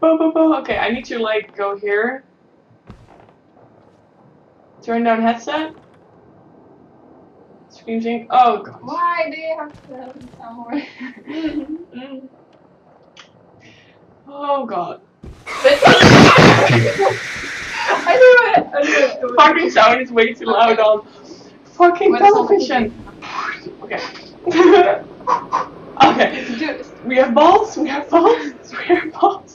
Bo, bo, bo. Okay, I need to like go here. Turn down headset. Screen sync. Oh god. Why do you have to somewhere? Mm. Oh god. I knew it! I knew it! it Fucking sound is way too loud on fucking What's television. Okay. okay. Do. We have balls. We have balls. We balls.